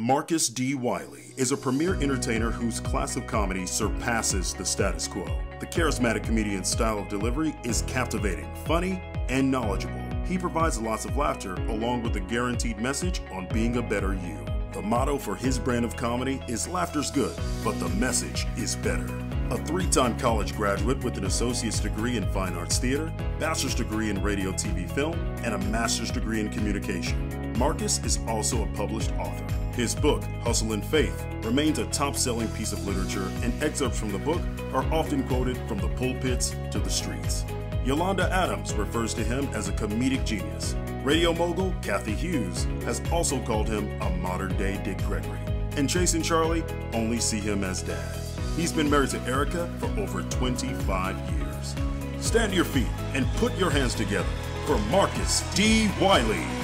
Marcus D. Wiley is a premier entertainer whose class of comedy surpasses the status quo. The charismatic comedian's style of delivery is captivating, funny, and knowledgeable. He provides lots of laughter along with a guaranteed message on being a better you. The motto for his brand of comedy is laughter's good, but the message is better. A three time college graduate with an associate's degree in fine arts theater, bachelor's degree in radio, TV, film, and a master's degree in communication. Marcus is also a published author. His book, Hustle and Faith, remains a top selling piece of literature, and excerpts from the book are often quoted from the pulpits to the streets. Yolanda Adams refers to him as a comedic genius. Radio mogul Cathy Hughes has also called him a modern day Dick Gregory. And Chase and Charlie only see him as dad. He's been married to Erica for over 25 years. Stand to your feet and put your hands together for Marcus D. Wiley.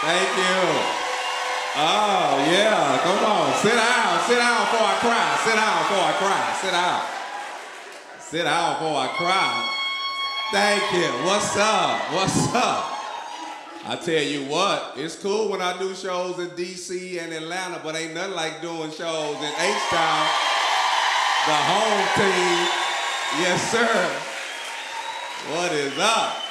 Thank you. Oh, yeah. Come on. Sit down. Sit down before I cry. Sit down before I cry. Sit down. Sit down before I cry. Thank you. What's up? What's up? I tell you what, it's cool when I do shows in DC and Atlanta, but ain't nothing like doing shows in H-Town, the home team. Yes, sir. What is up?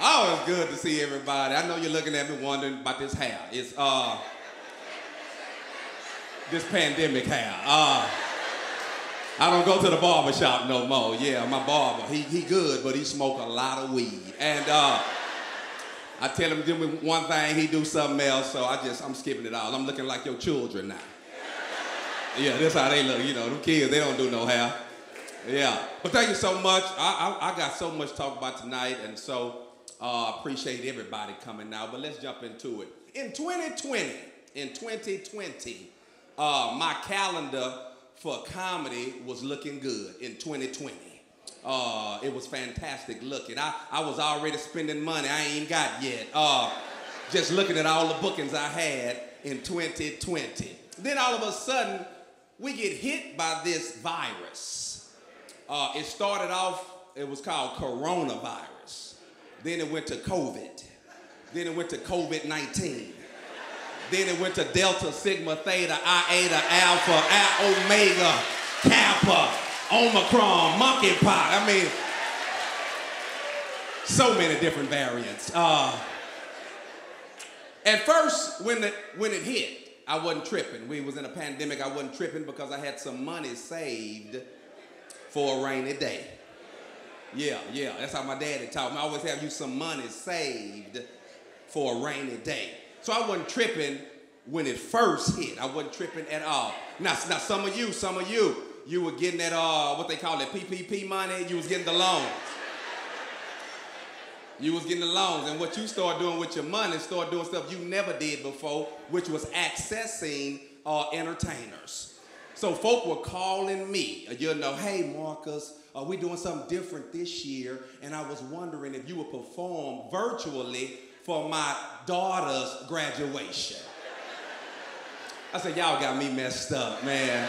Oh, it's good to see everybody. I know you're looking at me wondering about this hair. It's uh this pandemic hair. Uh I don't go to the barber shop no more. Yeah, my barber, he, he good, but he smoke a lot of weed. And uh I tell him do me one thing, he do something else, so I just I'm skipping it all. I'm looking like your children now. Yeah, that's how they look. You know, them kids, they don't do no hair. Yeah, but thank you so much. I, I, I got so much to talk about tonight, and so uh, appreciate everybody coming now, but let's jump into it. In 2020, in 2020, uh, my calendar for comedy was looking good in 2020. Uh, it was fantastic looking. I, I was already spending money I ain't got yet. Uh, just looking at all the bookings I had in 2020. Then all of a sudden, we get hit by this virus. Uh, it started off, it was called coronavirus. Then it went to COVID. Then it went to COVID 19. Then it went to Delta, Sigma, Theta, Iota, Alpha, Omega, Kappa, Omicron, monkeypox. I mean, so many different variants. Uh, at first, when it, when it hit, I wasn't tripping. We was in a pandemic. I wasn't tripping because I had some money saved for a rainy day. Yeah, yeah, that's how my daddy taught me. I always have you some money saved for a rainy day. So I wasn't tripping when it first hit. I wasn't tripping at all. Now, now some of you, some of you, you were getting that uh, what they call it, PPP money. You was getting the loans. You was getting the loans, and what you start doing with your money, start doing stuff you never did before, which was accessing uh, entertainers. So folk were calling me, you know, hey Marcus, uh, we doing something different this year, and I was wondering if you would perform virtually for my daughter's graduation. I said, y'all got me messed up, man.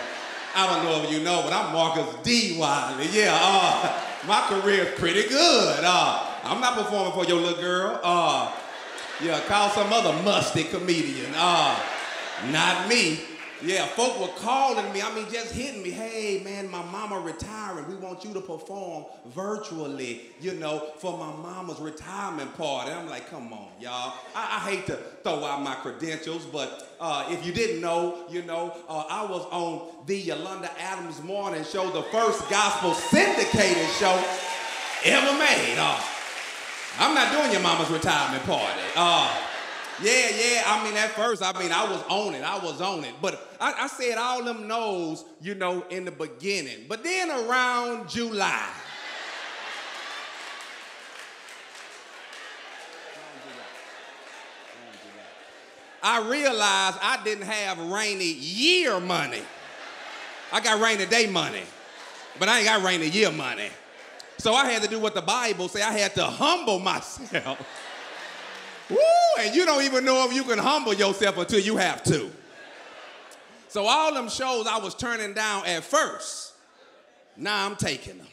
I don't know if you know, but I'm Marcus D. Wiley. Yeah, uh, my career's pretty good. Uh, I'm not performing for your little girl. Uh, yeah, call some other musty comedian. Uh, not me. Yeah, folk were calling me, I mean, just hitting me. Hey, man, my mama retiring. We want you to perform virtually, you know, for my mama's retirement party. I'm like, come on, y'all. I, I hate to throw out my credentials, but uh, if you didn't know, you know, uh, I was on the Yolanda Adams Morning Show, the first gospel syndicated show ever made. Uh, I'm not doing your mama's retirement party. Yeah, yeah. I mean, at first, I mean, I was on it. I was on it. But I, I said all them no's, you know, in the beginning. But then around July, I realized I didn't have rainy year money. I got rainy day money, but I ain't got rainy year money. So I had to do what the Bible say. I had to humble myself. Woo! And you don't even know if you can humble yourself until you have to. So all them shows I was turning down at first, now I'm taking them.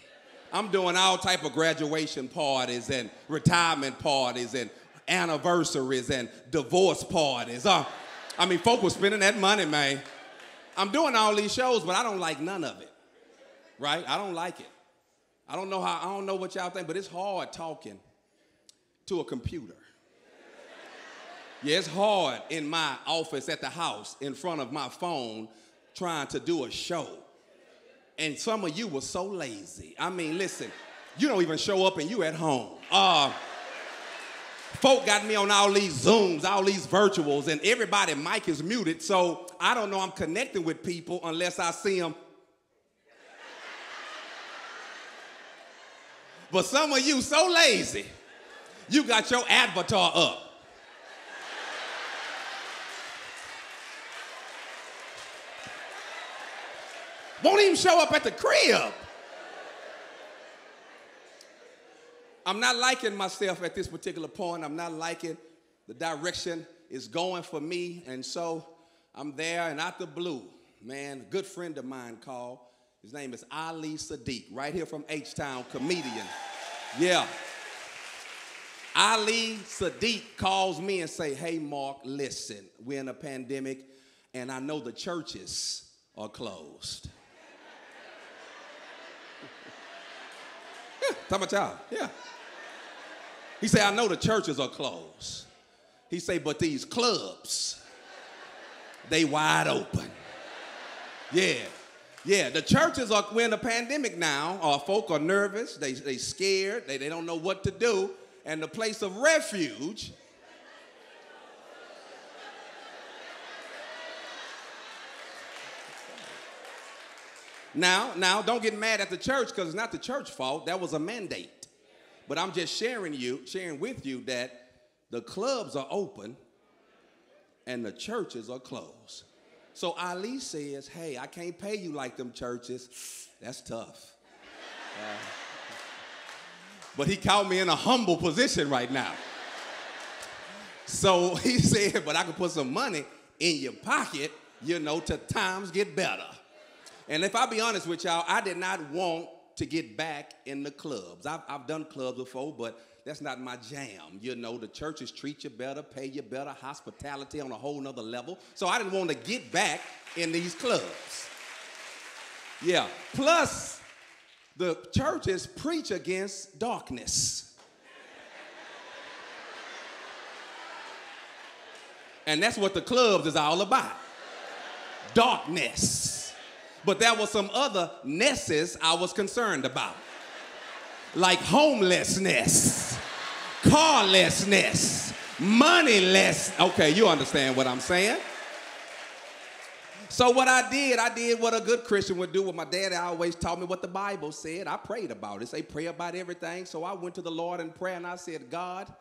I'm doing all type of graduation parties and retirement parties and anniversaries and divorce parties. Uh, I mean, folk were spending that money, man. I'm doing all these shows, but I don't like none of it. Right? I don't like it. I don't know how, I don't know what y'all think, but it's hard talking to a computer. Yeah, it's hard in my office at the house in front of my phone trying to do a show. And some of you were so lazy. I mean, listen, you don't even show up and you at home. Uh, folk got me on all these Zooms, all these virtuals, and everybody mic is muted, so I don't know I'm connecting with people unless I see them. But some of you so lazy, you got your avatar up. Won't even show up at the crib. I'm not liking myself at this particular point. I'm not liking the direction it's going for me. And so I'm there and out the blue, man, a good friend of mine called. His name is Ali Siddiq, right here from H-Town, comedian. Yeah. Ali Siddiq calls me and say, hey, Mark, listen, we're in a pandemic and I know the churches are closed. Talking about y'all, yeah. He said, I know the churches are closed. He said, but these clubs, they wide open. Yeah. Yeah, the churches are, we're in a pandemic now. Our folk are nervous, they, they scared, they, they don't know what to do. And the place of refuge Now, now, don't get mad at the church because it's not the church fault. That was a mandate. But I'm just sharing you, sharing with you that the clubs are open and the churches are closed. So Ali says, hey, I can't pay you like them churches. That's tough. Uh, but he caught me in a humble position right now. So he said, but I can put some money in your pocket, you know, till times get better. And if I be honest with y'all, I did not want to get back in the clubs. I've, I've done clubs before, but that's not my jam. You know, the churches treat you better, pay you better, hospitality on a whole nother level. So I didn't want to get back in these clubs. Yeah. Plus, the churches preach against darkness. And that's what the clubs is all about. Darkness. But there were some other nesses I was concerned about, like homelessness, carlessness, moneyless. Okay, you understand what I'm saying? So what I did, I did what a good Christian would do. What my dad always taught me what the Bible said. I prayed about it. Say pray about everything. So I went to the Lord in prayer and I said, God,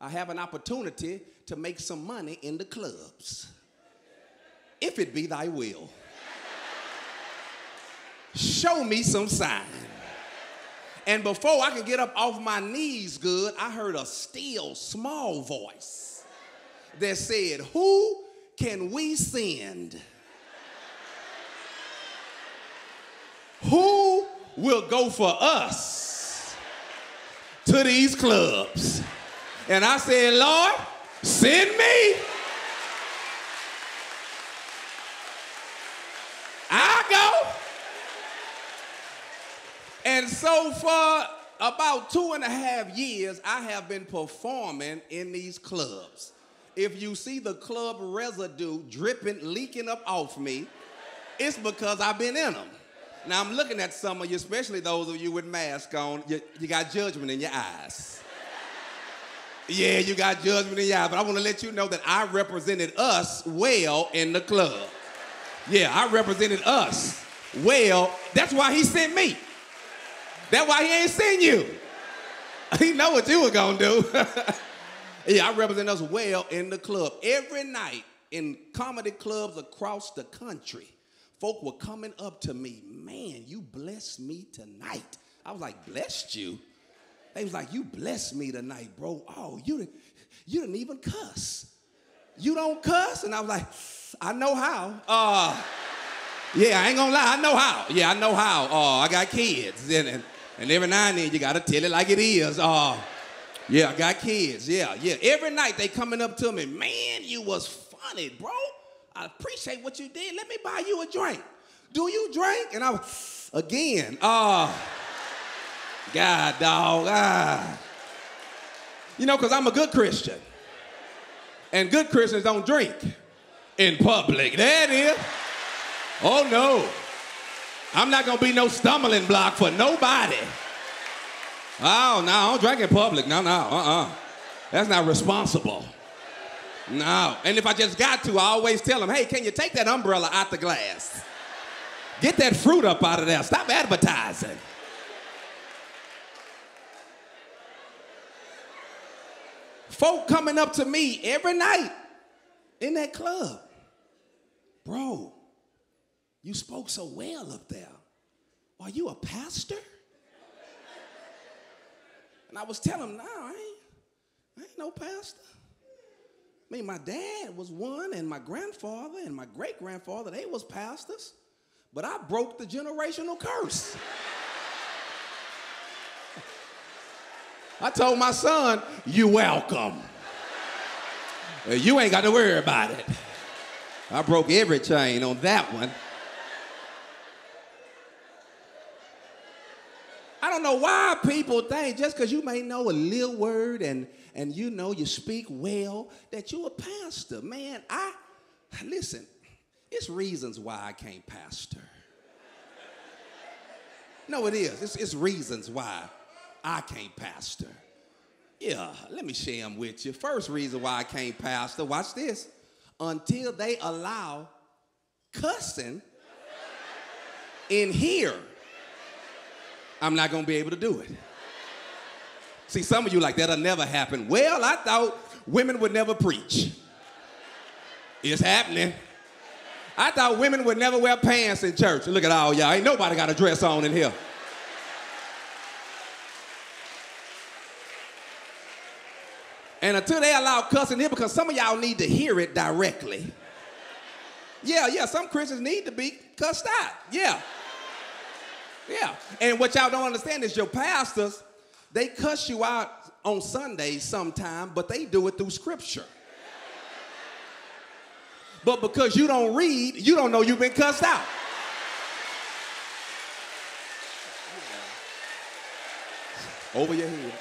I have an opportunity to make some money in the clubs. If it be thy will show me some sign. And before I could get up off my knees good, I heard a still small voice that said, Who can we send? Who will go for us to these clubs? And I said, Lord, send me. And so for about two and a half years, I have been performing in these clubs. If you see the club residue dripping, leaking up off me, it's because I've been in them. Now I'm looking at some of you, especially those of you with masks on, you, you got judgment in your eyes. Yeah, you got judgment in your eyes, but I want to let you know that I represented us well in the club. Yeah, I represented us well. That's why he sent me. That's why he ain't seen you. He know what you were gonna do. yeah, I represent us well in the club. Every night in comedy clubs across the country, folk were coming up to me, man, you blessed me tonight. I was like, blessed you? They was like, you blessed me tonight, bro. Oh, you didn't, you didn't even cuss. You don't cuss? And I was like, I know how. Uh, yeah, I ain't gonna lie, I know how. Yeah, I know how. Oh, I got kids. And, and And every now and then you gotta tell it like it is. Uh, yeah, I got kids. Yeah, yeah. Every night they coming up to me, man, you was funny, bro. I appreciate what you did. Let me buy you a drink. Do you drink? And I was, again, uh, God, dog, ah. You know, because I'm a good Christian. And good Christians don't drink in public. It is. Oh, no. I'm not to be no stumbling block for nobody. Oh, no, I don't drink in public. No, no, uh-uh. That's not responsible. No. And if I just got to, I always tell them, hey, can you take that umbrella out the glass? Get that fruit up out of there. Stop advertising. Folk coming up to me every night in that club. Bro, you spoke so well up there. Are you a pastor? And I was telling him, no, I ain't, I ain't no pastor. I mean, my dad was one, and my grandfather and my great grandfather, they was pastors. But I broke the generational curse. I told my son, you welcome. You ain't got to worry about it. I broke every chain on that one. Don't know why people think just because you may know a little word and, and you know you speak well that you're a pastor. Man, I, listen, it's reasons why I can't pastor. No, it is. It's, it's reasons why I can't pastor. Yeah, let me share them with you. First reason why I can't pastor, watch this. Until they allow cussing in here, I'm not gonna be able to do it. See, some of you like that'll never happen. Well, I thought women would never preach. It's happening. I thought women would never wear pants in church. Look at all y'all. Ain't nobody got a dress on in here. And until they allow cussing here, because some of y'all need to hear it directly. Yeah, yeah, some Christians need to be cussed out. Yeah. Yeah. And what y'all don't understand is your pastors, they cuss you out on Sundays sometime, but they do it through scripture. But because you don't read, you don't know you've been cussed out. Over your head.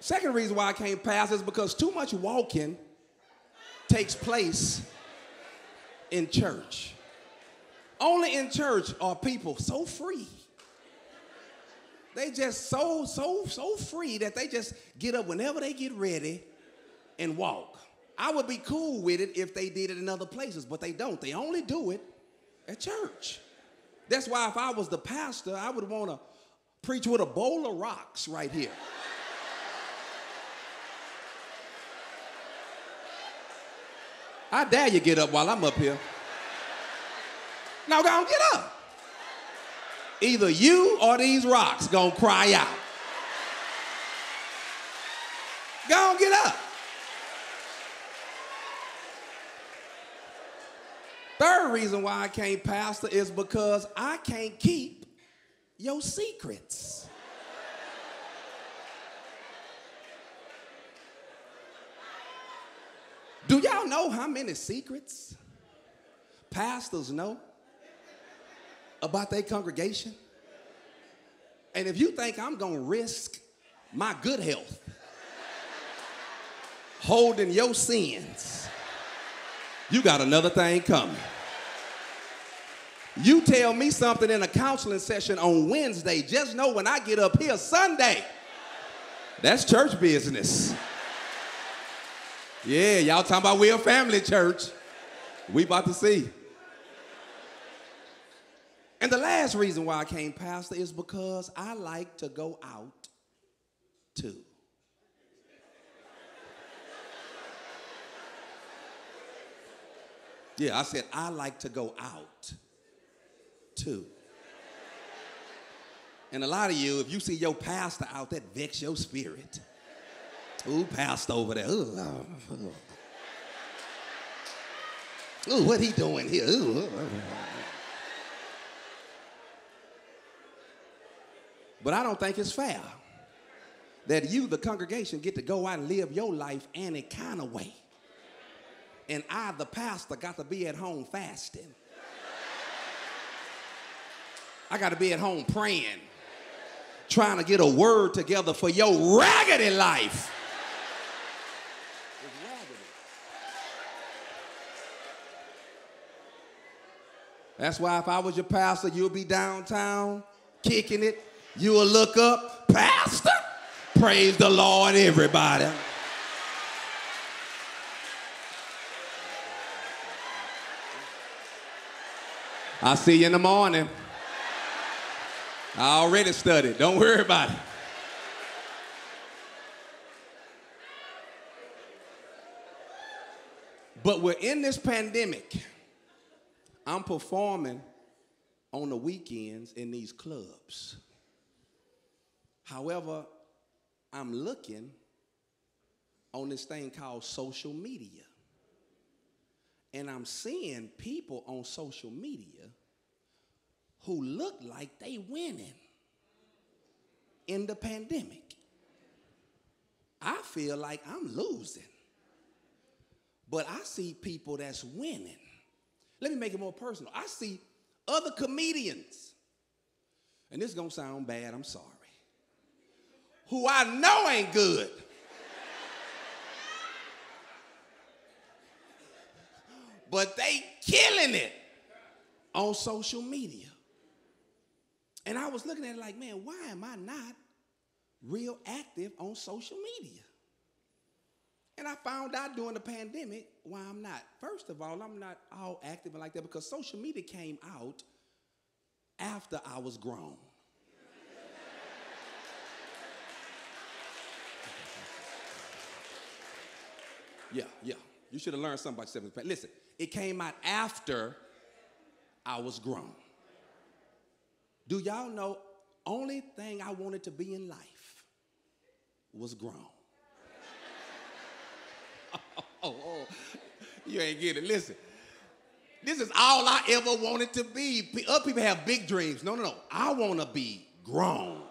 Second reason why I can't pass is because too much walking takes place in church. Only in church are people so free. They just so, so, so free that they just get up whenever they get ready and walk. I would be cool with it if they did it in other places, but they don't. They only do it at church. That's why if I was the pastor, I would want to preach with a bowl of rocks right here. I dare you get up while I'm up here. Now go on, get up. Either you or these rocks gonna cry out. Go on, get up. Third reason why I can't pastor is because I can't keep your secrets. Do y'all know how many secrets pastors know about their congregation? And if you think I'm gonna risk my good health holding your sins, you got another thing coming. You tell me something in a counseling session on Wednesday, just know when I get up here Sunday, that's church business. Yeah, y'all talking about we a family church. We about to see. And the last reason why I came pastor is because I like to go out too. Yeah, I said I like to go out too. And a lot of you, if you see your pastor out, that vex your spirit. Ooh, passed over there. Ooh. Ooh, what he doing here? Ooh. But I don't think it's fair that you, the congregation, get to go out and live your life any kind of way. And I, the pastor, got to be at home fasting. I got to be at home praying, trying to get a word together for your raggedy life. That's why if I was your pastor, you'll be downtown kicking it. You'll look up, Pastor, praise the Lord, everybody. I'll see you in the morning. I already studied. Don't worry about it. But we're in this pandemic. I'm performing on the weekends in these clubs. However, I'm looking on this thing called social media. And I'm seeing people on social media who look like they winning in the pandemic. I feel like I'm losing. But I see people that's winning. Let me make it more personal. I see other comedians, and this is gonna sound bad, I'm sorry, who I know ain't good. but they killing it on social media. And I was looking at it like, man, why am I not real active on social media? And I found out during the pandemic why I'm not. First of all, I'm not all active like that because social media came out after I was grown. yeah, yeah. You should have learned something about yourself. Listen, it came out after I was grown. Do y'all know only thing I wanted to be in life was grown? oh, oh, you ain't get it. Listen, this is all I ever wanted to be. Other people have big dreams. No, no, no. I want to be grown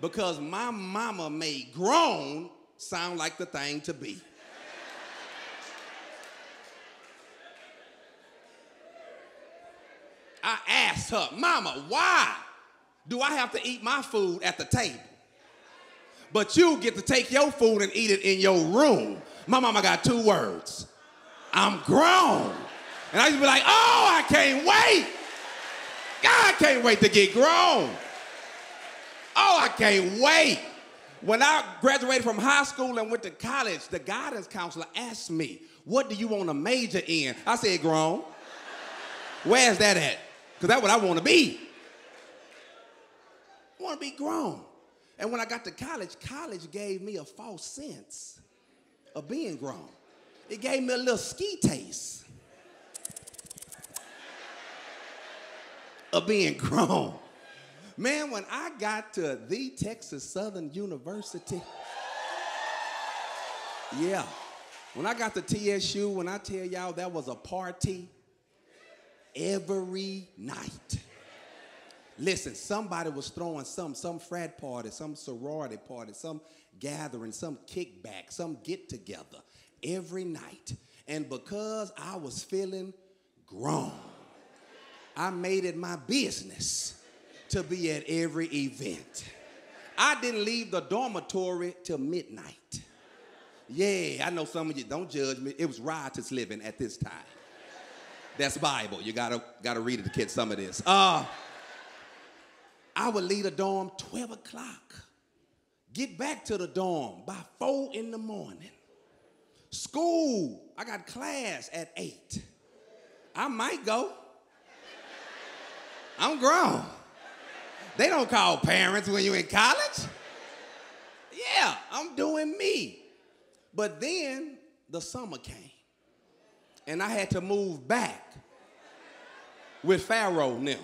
because my mama made grown sound like the thing to be. I asked her, Mama, why do I have to eat my food at the table? But you get to take your food and eat it in your room. My mama got two words I'm grown. And I used to be like, oh, I can't wait. God, I can't wait to get grown. Oh, I can't wait. When I graduated from high school and went to college, the guidance counselor asked me, What do you want to major in? I said, Grown. Where's that at? Because that's what I want to be. I want to be grown. And when I got to college, college gave me a false sense of being grown. It gave me a little ski taste of being grown. Man, when I got to the Texas Southern University, yeah, when I got to TSU, when I tell y'all that was a party every night. Listen, somebody was throwing some, some frat party, some sorority party, some gathering, some kickback, some get together every night. And because I was feeling grown, I made it my business to be at every event. I didn't leave the dormitory till midnight. Yeah, I know some of you don't judge me. It was riotous living at this time. That's Bible. You gotta gotta read it to get some of this. Uh, I would leave the dorm 12 o'clock. Get back to the dorm by four in the morning. School, I got class at eight. I might go. I'm grown. They don't call parents when you're in college. Yeah, I'm doing me. But then the summer came and I had to move back with Pharaoh now.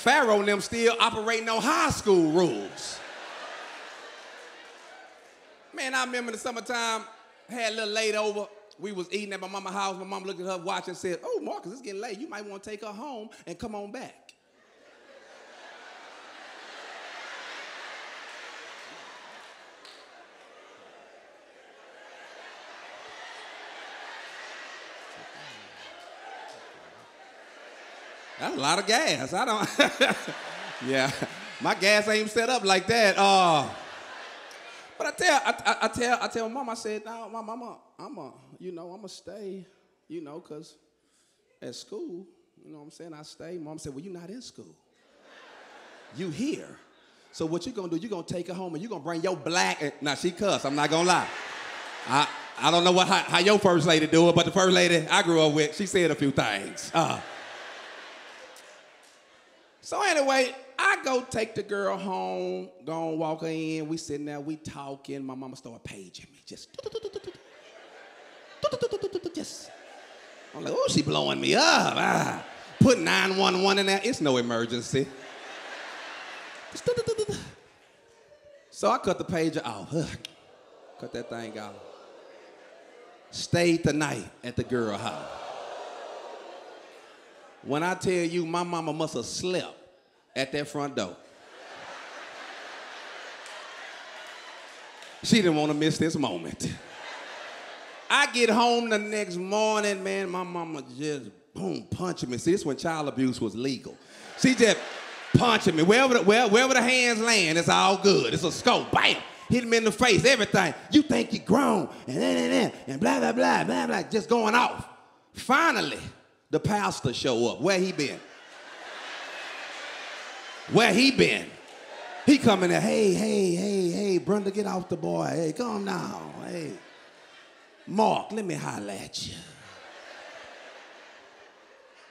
Pharaoh and them still operating on high school rules. Man, I remember in the summertime, had a little late over. We was eating at my mama's house. My mom looked at her watch and said, Oh, Marcus, it's getting late. You might want to take her home and come on back. That's a lot of gas. I don't. yeah, my gas ain't set up like that. Uh, but I tell, I, I, I tell, I tell mom. I said, "No, my mama, I'm a, you know, I'm a stay, you know, cause at school, you know, what I'm saying I stay." Mom said, "Well, you're not in school. You here. So what you gonna do? You gonna take her home and you gonna bring your black? Now she cuss. I'm not gonna lie. I, I don't know what how, how your first lady do it, but the first lady I grew up with, she said a few things. Uh, so anyway, I go take the girl home, go and walk her in. We sitting there, we talking. My mama started paging me, just, just. I'm like, oh, she blowing me up. Ah, put 911 in there. It's no emergency. So I cut the pager off. Cut that thing off. Stayed the night at the girl house. When I tell you my mama must have slept at that front door. She didn't want to miss this moment. I get home the next morning, man, my mama just boom, punching me. See, this when child abuse was legal. She just punching me. Wherever the, where, wherever the hands land, it's all good. It's a scope. Bam! Hit him in the face, everything. You think you're grown, and then, and then, and blah, blah, blah, blah, blah, just going off. Finally, the pastor show up. Where he been? Where he been? He coming there, hey, hey, hey, hey, Brenda, get off the boy. Hey, come now. Hey. Mark, let me holler at you.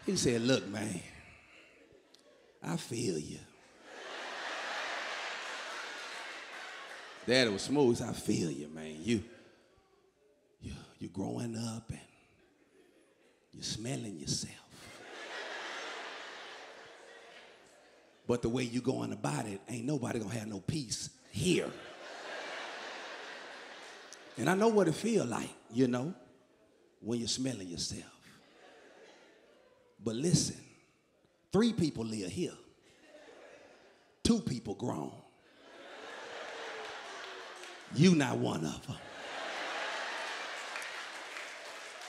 He said, look, man, I feel you. Daddy was smooth. Said, I feel you, man. You, you, you're growing up and you're smelling yourself. But the way you going about it, ain't nobody gonna have no peace here. And I know what it feel like, you know, when you're smelling yourself. But listen, three people live here. Two people grown. You not one of them.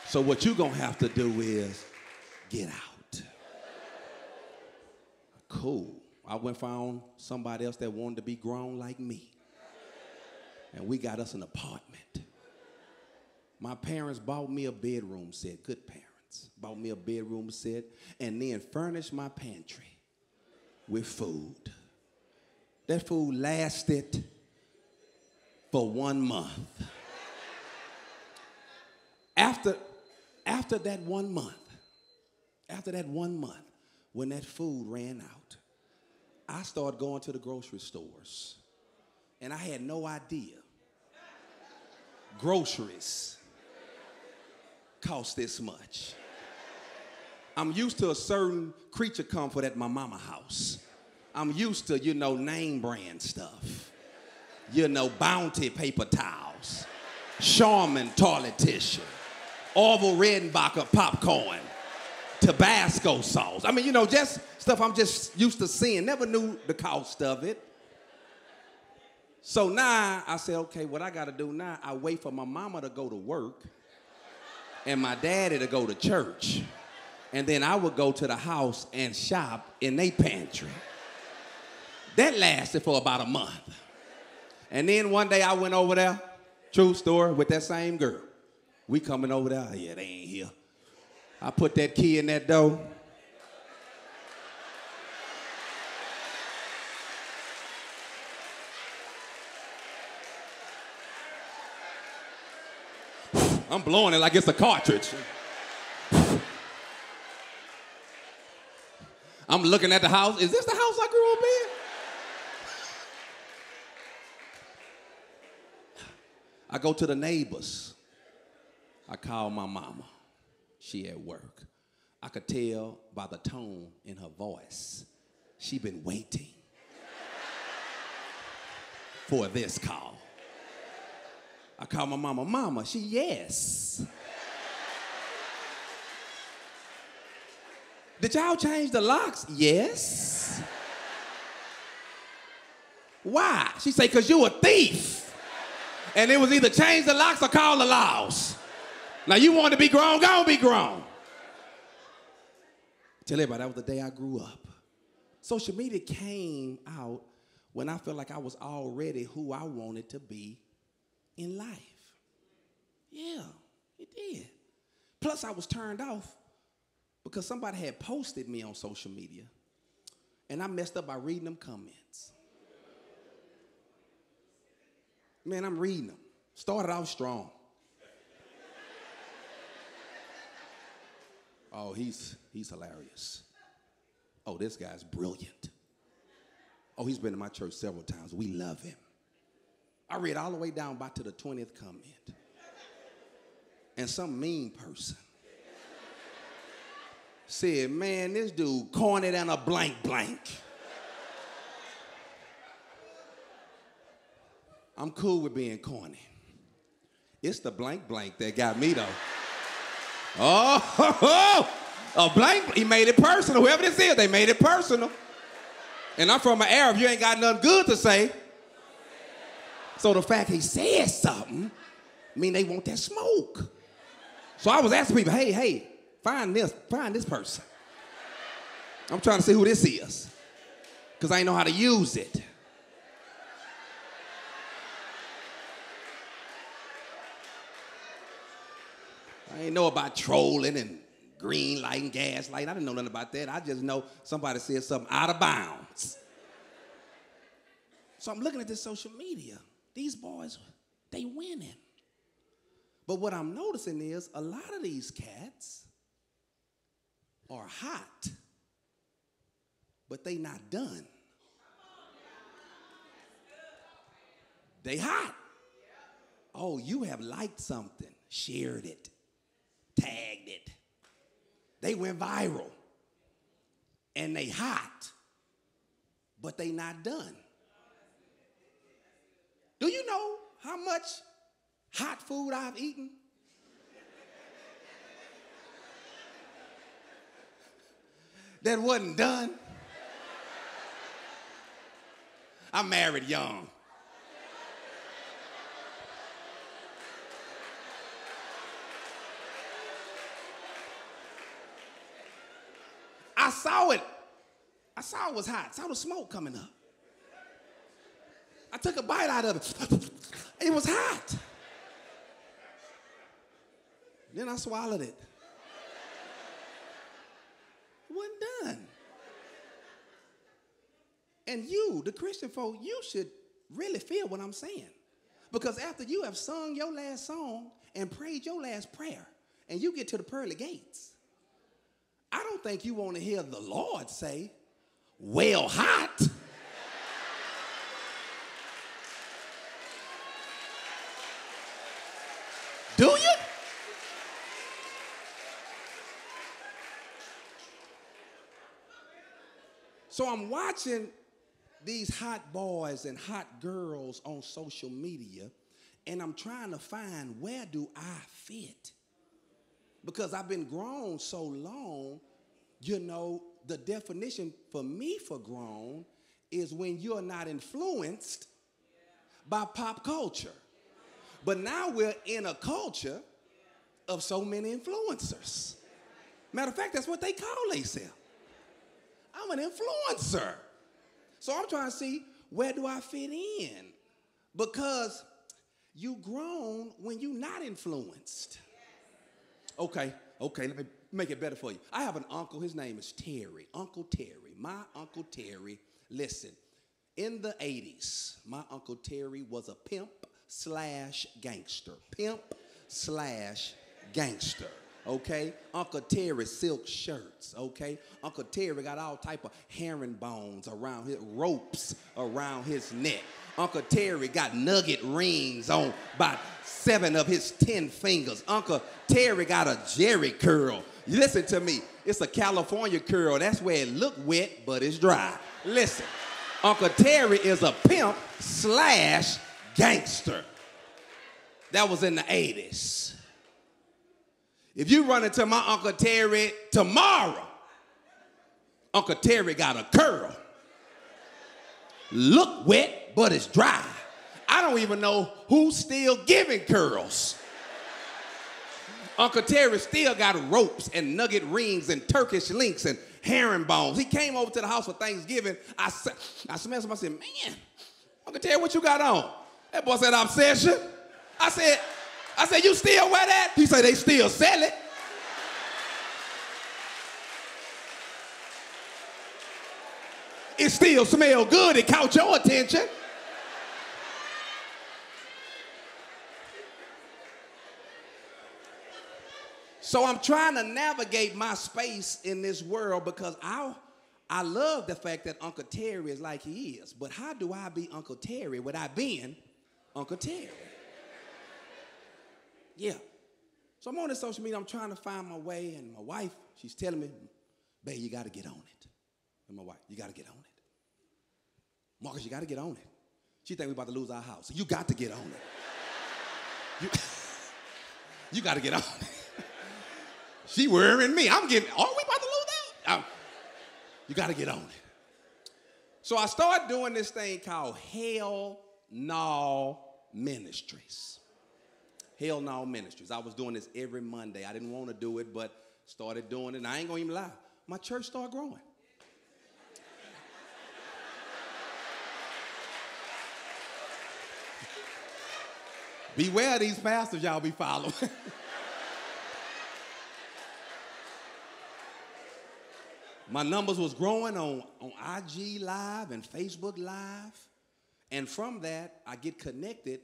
So what you gonna have to do is get out. Cool. I went found somebody else that wanted to be grown like me. And we got us an apartment. My parents bought me a bedroom set, good parents. Bought me a bedroom set and then furnished my pantry with food. That food lasted for one month. After, after that one month, after that one month, when that food ran out, I started going to the grocery stores. And I had no idea. Groceries cost this much. I'm used to a certain creature comfort at my mama house. I'm used to, you know, name brand stuff. You know, Bounty paper towels, Charmin toilet tissue, Orville Redenbacher popcorn, Tabasco sauce. I mean, you know, just stuff I'm just used to seeing. Never knew the cost of it. So now I said, okay, what I got to do now, I wait for my mama to go to work and my daddy to go to church. And then I would go to the house and shop in their pantry. That lasted for about a month. And then one day I went over there, true story, with that same girl. We coming over there, yeah, they ain't here. I put that key in that door. I'm blowing it like it's a cartridge. I'm looking at the house. Is this the house I grew up in? I go to the neighbors. I call my mama. She at work. I could tell by the tone in her voice. She been waiting for this call. I called my mama, Mama. She, yes. Did y'all change the locks? Yes. Why? She say, cause you a thief. And it was either change the locks or call the laws. Now you want to be grown, go be grown. Tell everybody that was the day I grew up. Social media came out when I felt like I was already who I wanted to be in life. Yeah, it did. Plus, I was turned off because somebody had posted me on social media and I messed up by reading them comments. Man, I'm reading them. Started off strong. Oh, he's he's hilarious. Oh, this guy's brilliant. Oh, he's been in my church several times. We love him. I read all the way down back to the 20th comment. And some mean person said, man, this dude corny than a blank blank. I'm cool with being corny. It's the blank blank that got me though. Oh, a blank, he made it personal. Whoever this is, they made it personal. And I'm from an Arab, you ain't got nothing good to say. So the fact he said something, mean they want that smoke. So I was asking people, hey, hey, find this, find this person. I'm trying to see who this is. Because I ain't know how to use it. I ain't know about trolling and green light and gas light. I didn't know nothing about that. I just know somebody said something out of bounds. So I'm looking at this social media. These boys, they winning. But what I'm noticing is a lot of these cats are hot, but they not done. They hot. Oh, you have liked something, shared it, tagged it. They went viral. And they hot, but they not done. Do you know how much hot food I've eaten? that wasn't done. I married young. I saw it. I saw it was hot. I saw the smoke coming up. I took a bite out of it. It was hot. Then I swallowed it. It wasn't done. And you, the Christian folk, you should really feel what I'm saying. Because after you have sung your last song and prayed your last prayer, and you get to the pearly gates, I don't think you want to hear the Lord say, Well, hot. Do you? So I'm watching these hot boys and hot girls on social media, and I'm trying to find where do I fit? Because I've been grown so long, you know, the definition for me for grown is when you're not influenced by pop culture. But now we're in a culture of so many influencers. Matter of fact, that's what they call themselves. I'm an influencer. So I'm trying to see where do I fit in? Because you grown when you're not influenced. Okay, okay, let me make it better for you. I have an uncle, his name is Terry. Uncle Terry, my Uncle Terry. Listen, in the 80s, my Uncle Terry was a pimp slash gangster. Pimp slash gangster. Okay, Uncle Terry silk shirts. Okay, Uncle Terry got all type of herringbones around his ropes around his neck. Uncle Terry got nugget rings on about seven of his ten fingers. Uncle Terry got a Jheri curl. Listen to me, it's a California curl. That's where it look wet, but it's dry. Listen, Uncle Terry is a pimp slash gangster. That was in the 80s. If you run into my Uncle Terry tomorrow, Uncle Terry got a curl. Look wet, but it's dry. I don't even know who's still giving curls. Uncle Terry still got ropes and nugget rings and Turkish links and herring bones. He came over to the house for Thanksgiving. I, I smelled him. I said, man, Uncle Terry, what you got on? That boy said, obsession. I said, I said, you still wear that? He said, they still sell it. It still smell good. It caught your attention. So I'm trying to navigate my space in this world because I, I love the fact that Uncle Terry is like he is. But how do I be Uncle Terry without being Uncle Terry? Yeah. So I'm on this social media, I'm trying to find my way, and my wife, she's telling me, babe, you gotta get on it. And my wife, you gotta get on it. Marcus, you gotta get on it. She think we about to lose our house. You got to get on it. You, you gotta get on it. She worrying me. I'm getting, are we about to lose out? Um, you got to get on it. So I started doing this thing called Hell No Ministries. Hell No Ministries. I was doing this every Monday. I didn't want to do it, but started doing it. And I ain't going to even lie. My church started growing. Beware these pastors y'all be following. My numbers was growing on, on IG Live and Facebook Live. And from that, I get connected.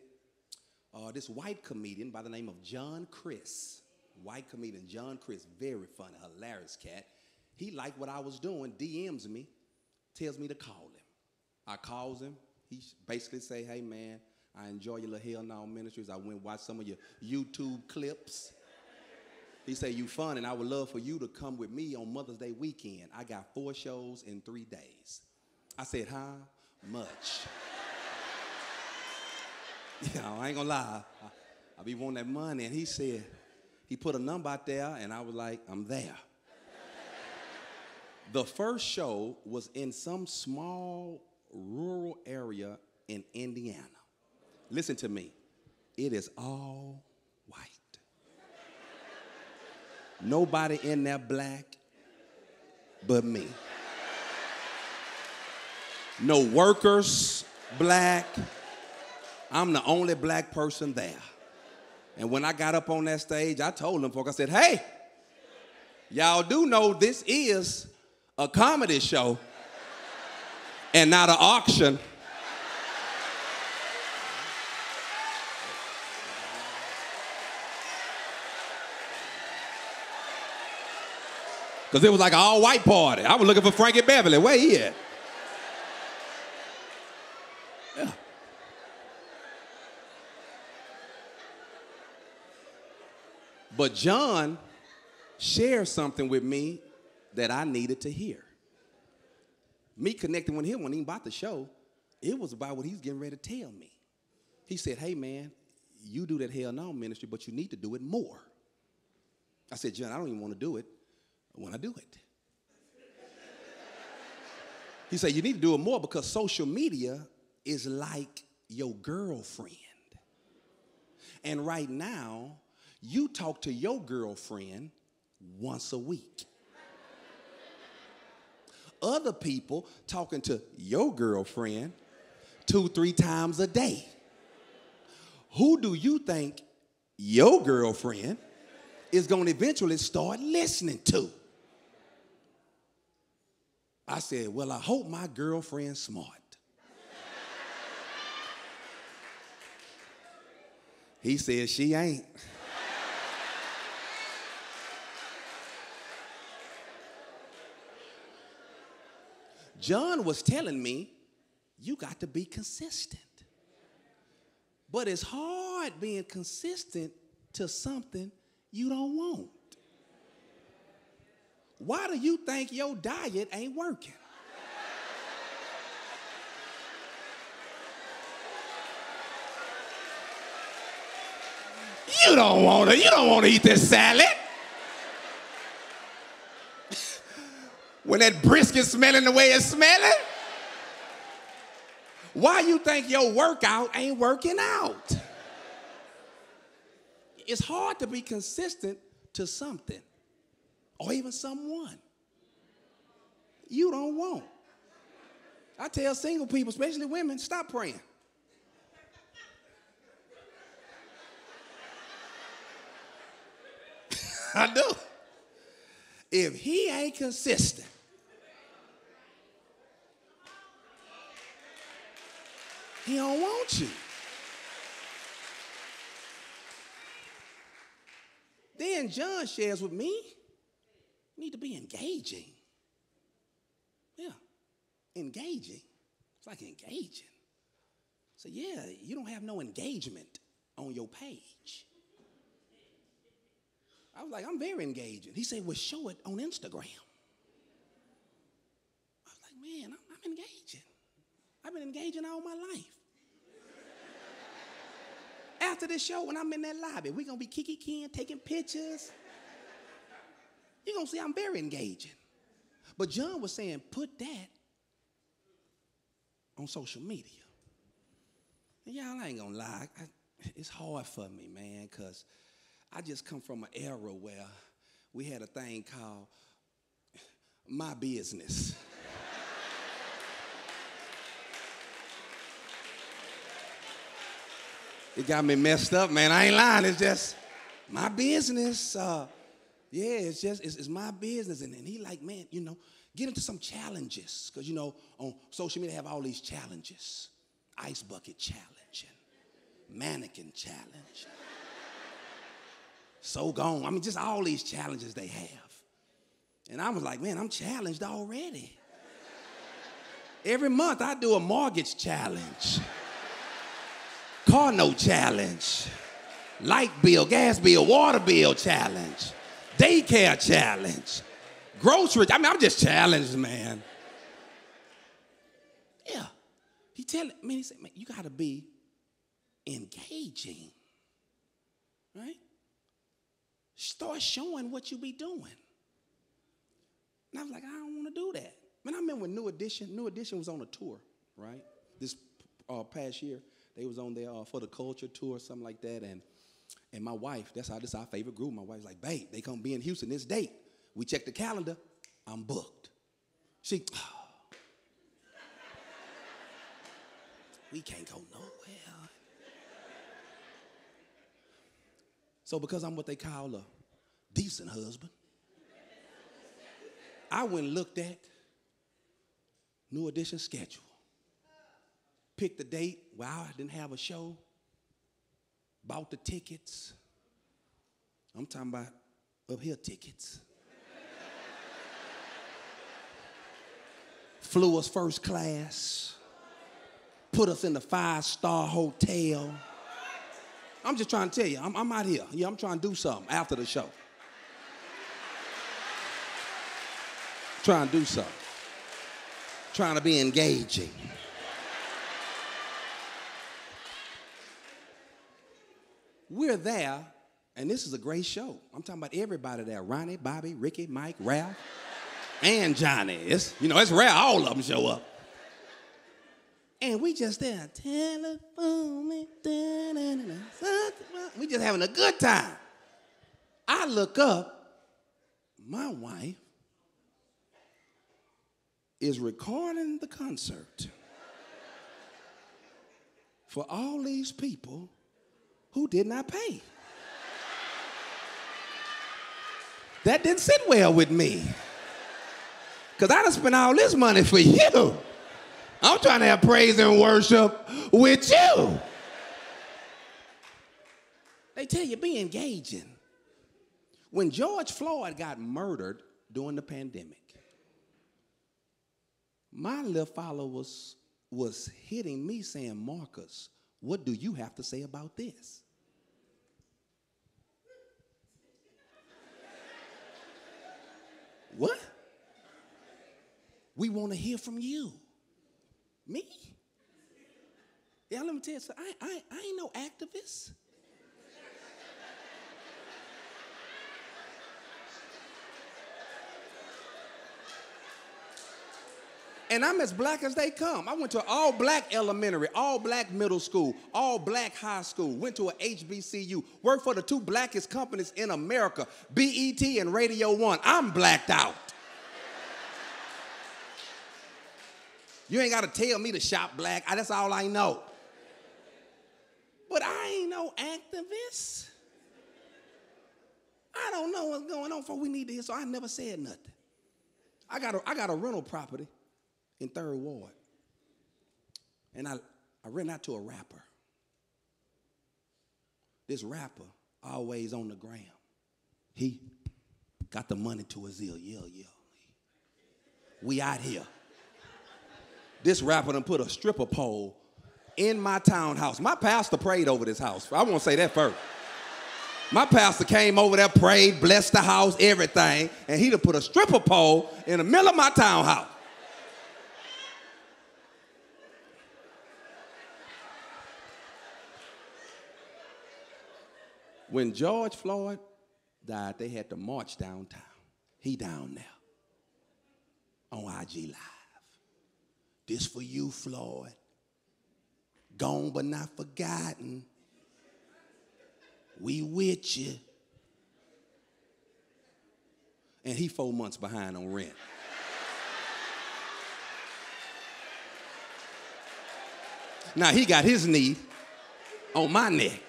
Uh, this white comedian by the name of John Crist, white comedian John Crist, very funny, hilarious cat. He liked what I was doing, DMs me, tells me to call him. I calls him. He basically say, hey man, I enjoy your little Hell No Ministries. I went and watched some of your YouTube clips. He said, You fun, and I would love for you to come with me on Mother's Day weekend. I got four shows in three days. I said, How much? yeah, I ain't gonna lie. I, I be wanting that money. And he said, He put a number out there, and I was like, I'm there. the first show was in some small rural area in Indiana. Listen to me. It is all Nobody in there black but me. No workers black. I'm the only black person there. And when I got up on that stage, I told them folks, I said, hey, y'all do know this is a comedy show and not an auction. Because it was like an all white party. I was looking for Frankie Beverly. Where he at? Yeah. But John shared something with me that I needed to hear. Me connecting with him when he about the show, it was about what he's getting ready to tell me. He said, Hey man, you do that hell no ministry, but you need to do it more. I said, John, I don't even want to do it when I do it. He said, You need to do it more because social media is like your girlfriend. And right now, you talk to your girlfriend once a week. Other people talking to your girlfriend two, three times a day. Who do you think your girlfriend is going to eventually start listening to? I said, Well, I hope my girlfriend's smart. he said, She ain't. John was telling me, You got to be consistent. But it's hard being consistent to something you don't want. Why do you think your diet ain't working? You don't want to, you don't want to eat this salad. when that brisket smelling the way it's smelling? Why you think your workout ain't working out? It's hard to be consistent to something or even someone you don't want. I tell single people, especially women, stop praying. I do. If he ain't consistent, he don't want you. Then John shares with me, need to be engaging. Yeah, engaging. It's like engaging. So, yeah, you don't have no engagement on your page. I was like, I'm very engaging. He said, Well, show it on Instagram. I was like, Man, I'm, I'm engaging. I've been engaging all my life. After this show, when I'm in that lobby, we're gonna be kiki king, taking pictures. You're gonna see I'm very engaging. But John was saying, put that on social media. And y'all, I ain't gonna lie, I, it's hard for me, man, because I just come from an era where we had a thing called my business. it got me messed up, man. I ain't lying. It's just my business. Uh, yeah, it's just it's, it's my business. And, and he like, man, you know, get into some challenges because you know on social media have all these challenges, ice bucket challenge and mannequin challenge so gone. I mean, just all these challenges they have. And I was like, man, I'm challenged already. Every month I do a mortgage challenge, car note challenge, light bill, gas bill, water bill challenge, daycare challenge, grocery. I mean, I'm just challenged, man. Yeah. He tell me, he said, man, you gotta be engaging. Right? Start showing what you be doing. And I was like, I don't want to do that. Man, I remember when New Edition, New Edition was on a tour, right? This uh, past year, they was on there uh, for the culture tour, something like that. And and my wife, that's how this our favorite group. My wife's like, babe, they come be in Houston this date. We check the calendar, I'm booked. She, oh, we can't go nowhere. So because I'm what they call a decent husband, I went and looked at New Edition schedule. Picked the date. Wow, I didn't have a show. Bought the tickets. I'm talking about up here tickets. Flew us first class. Put us in the five star hotel. I'm just trying to tell you, I'm, I'm out here. Yeah, I'm trying to do something after the show. trying to do something. Trying to be engaging. We're there, and this is a great show. I'm talking about everybody there Ronnie, Bobby, Ricky, Mike, Ralph, and Johnny. It's, you know, it's rare all of them show up. And we just there, telephone we just having a good time. I look up, my wife is recording the concert for all these people who did not pay. That didn't sit well with me. Because I done spent all this money for you. I'm trying to have praise and worship with you. They tell you be engaging. When George Floyd got murdered during the pandemic, my little follower was, was hitting me saying, Marcus, what do you have to say about this? What? We want to hear from you. Me? Yeah, let me tell you something. I, I, I ain't no activist. And I'm as black as they come. I went to all black elementary, all black middle school, all black high school, went to a HBCU, worked for the two blackest companies in America, BET and Radio One. I'm blacked out. You ain't got to tell me to shop black. I, that's all I know. But I ain't no activist. I don't know what's going on, for we need to hear, so I never said nothing. I got a, I got a rental property in Third Ward. And I, I rent out to a rapper. This rapper always on the gram. He got the money to his ear. Yeah, yeah. We out here. This rapper done put a stripper pole in my townhouse. My pastor prayed over this house. I won't say that first. My pastor came over there, prayed, blessed the house, everything, and he'd have put a stripper pole in the middle of my townhouse. When George Floyd died, they had to march downtown. He down there on IG Live. This for you, Floyd. Gone but not forgotten. We with you. And he four months behind on rent. now he got his knee on my neck.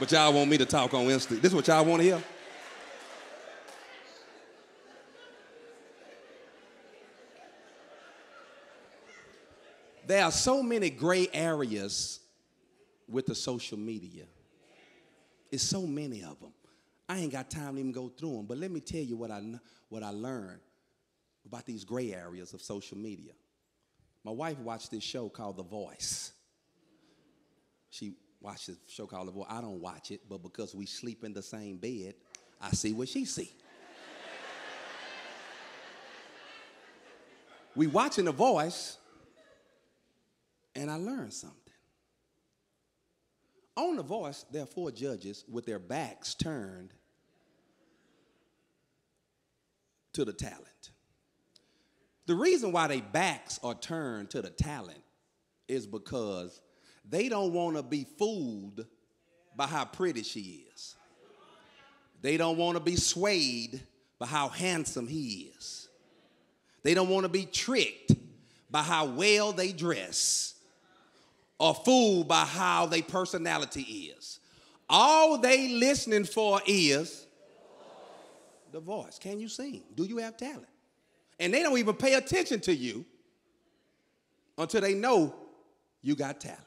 But y'all want me to talk on Insta. This is what y'all want to hear? There are so many gray areas with the social media. It's so many of them. I ain't got time to even go through them, but let me tell you what I, what I learned about these gray areas of social media. My wife watched this show called The Voice. She watched the show called The Voice. I don't watch it, but because we sleep in the same bed, I see what she see. we watching The Voice, and I learned something. On the voice, there are four judges with their backs turned to the talent. The reason why their backs are turned to the talent is because they don't want to be fooled by how pretty she is. They don't want to be swayed by how handsome he is. They don't want to be tricked by how well they dress or fooled by how their personality is. All they listening for is the voice. Can you sing? Do you have talent? And they don't even pay attention to you until they know you got talent.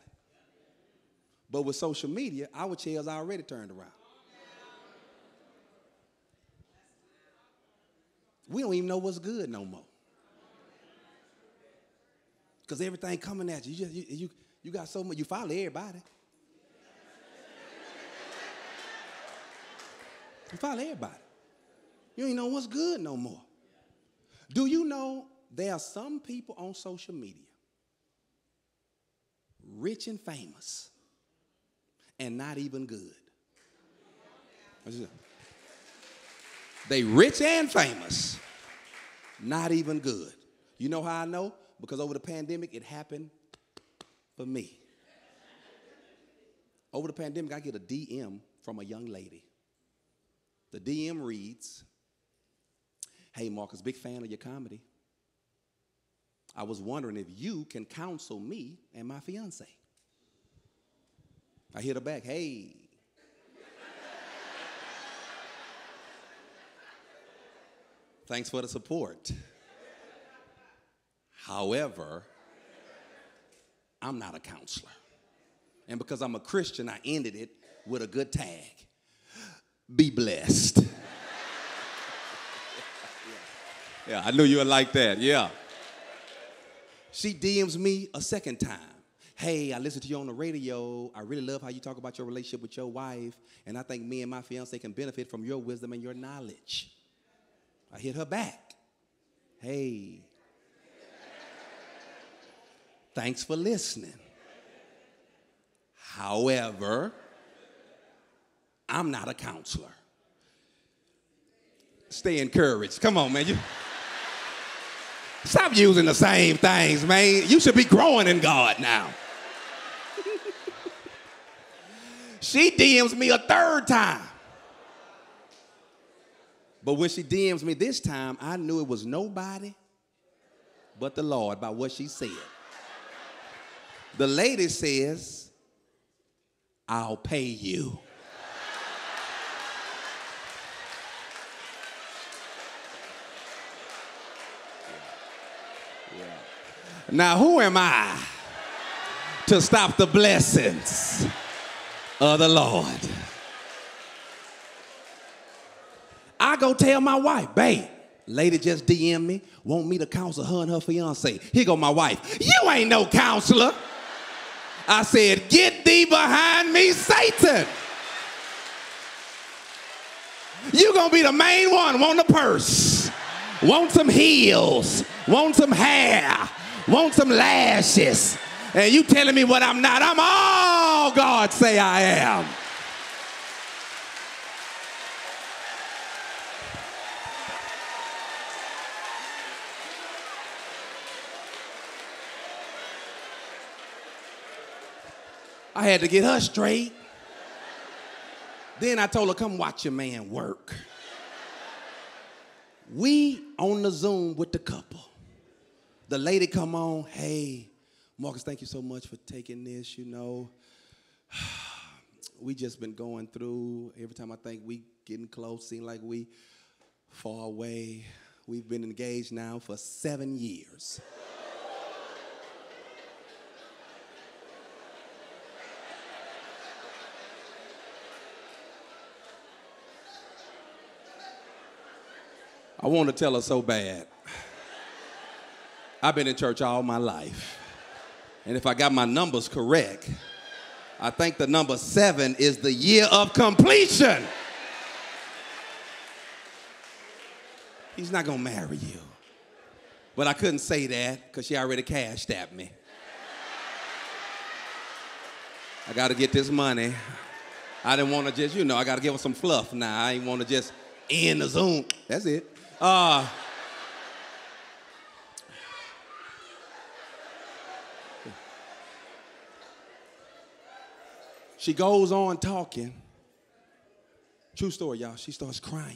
But with social media, our chairs already turned around. We don't even know what's good no more. Because everything coming at you. You, just, you, you, you got so much, you follow everybody. You follow everybody. You ain't know what's good no more. Do you know there are some people on social media, rich and famous, and not even good? They rich and famous, not even good. You know how I know? Because over the pandemic, it happened for me. Over the pandemic, I get a DM from a young lady. The DM reads, Hey, Marcus, big fan of your comedy. I was wondering if you can counsel me and my fiance. I hit her back, hey. Thanks for the support. However, I'm not a counselor. And because I'm a Christian, I ended it with a good tag Be blessed. yeah, I knew you would like that. Yeah. She DMs me a second time. Hey, I listened to you on the radio. I really love how you talk about your relationship with your wife. And I think me and my fiance can benefit from your wisdom and your knowledge. I hit her back. Hey, Thanks for listening. However, I'm not a counselor. stay encouraged. Come on, man. You, stop using the same things, man. You should be growing in God now. She DMs me a third time. But when she DMs me this time, I knew it was nobody but the Lord by what she said. The lady says, I'll pay you. Now, who am I to stop the blessings of the Lord? I go tell my wife, babe, lady just DM me, want me to counsel her and her fiance. Here go my wife. You ain't no counselor. I said, get thee behind me, Satan. You gonna be the main one, want a purse, want some heels, want some hair, want some lashes. And you telling me what I'm not. I'm all God say I am. I had to get her straight. Then I told her, come watch your man work. We on the Zoom with the couple. The lady come on, hey, Marcus, thank you so much for taking this, you know. we just been going through, every time I think we getting close, seem like we far away. We've been engaged now for seven years. I want to tell her so bad. I've been in church all my life. And if I got my numbers correct, I think the number seven is the year of completion. He's not gonna marry you. But I couldn't say that because she already cashed at me. I gotta get this money. I didn't wanna just, you know, I gotta give her some fluff now. I didn't wanna just end the Zoom. That's it. Uh, she goes on talking. True story, y'all. She starts crying.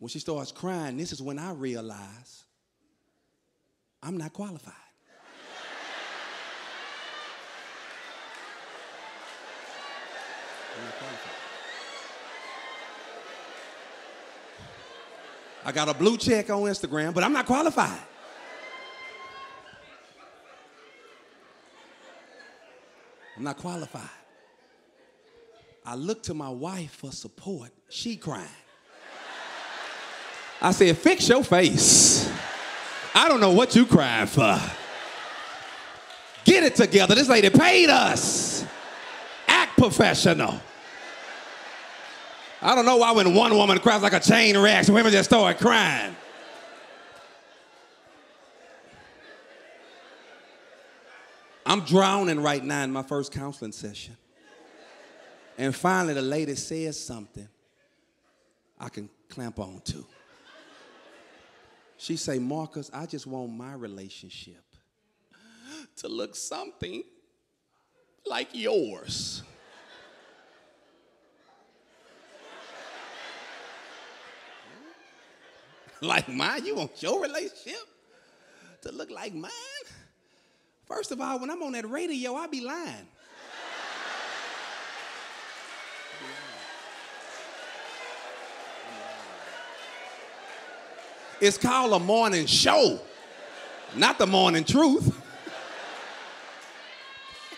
When she starts crying, this is when I realize I'm not qualified. I got a blue check on Instagram, but I'm not qualified. I'm not qualified. I look to my wife for support. She crying. I said, fix your face. I don't know what you crying for. Get it together. This lady paid us. Act professional. I don't know why when one woman cries like a chain reaction, women just start crying. I'm drowning right now in my first counseling session. And finally, the lady says something I can clamp on to. She say, Marcus, I just want my relationship to look something like yours. like mine? You want your relationship to look like mine? First of all, when I'm on that radio, I be lying. It's called a morning show, not the morning truth.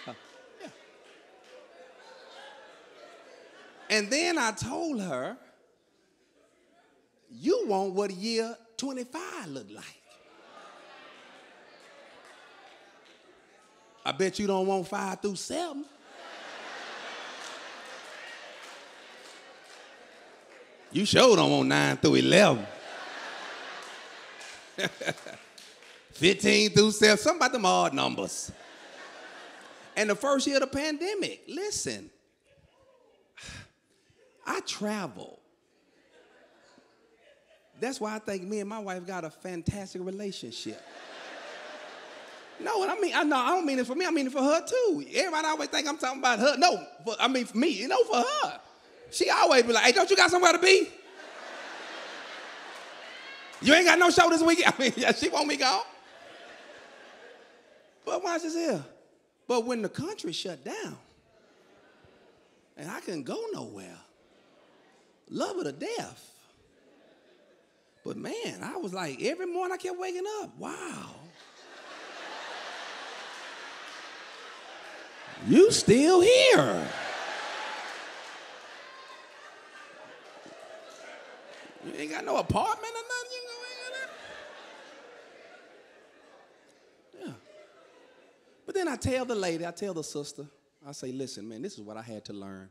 And then I told her, you want what year 25 look like. I bet you don't want five through seven. You sure don't want nine through 11. 15 through 7, something about them odd numbers. And the first year of the pandemic, listen, I travel That's why I think me and my wife got a fantastic relationship. No, and I mean, I know I don't mean it for me. I mean it for her too. Everybody always think I'm talking about her. No, for, I mean for me. You know, for her. She always be like, "Hey, don't you got somewhere to be? You ain't got no show this weekend." I mean, yeah, she want me gone. But watch this here. But when the country shut down, and I couldn't go nowhere, love her to death. But man, I was like, every morning I kept waking up. Wow. You still here. You ain't got no apartment or nothing. But then I tell the lady, I tell the sister, I say, listen, man, this is what I had to learn.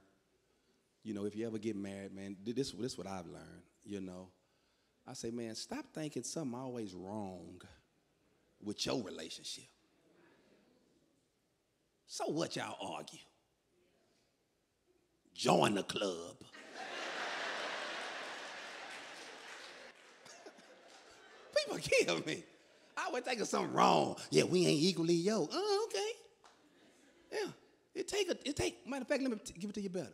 You know, if you ever get married, man, this, this is what I've learned, you know. I say, man, stop thinking something always wrong with your relationship. So what y'all argue? Join the club. People kill me. I would think of something wrong. Yeah, we ain't equally yoked. Oh, okay. Yeah. It take a, it take, matter of fact, let me give it to you better.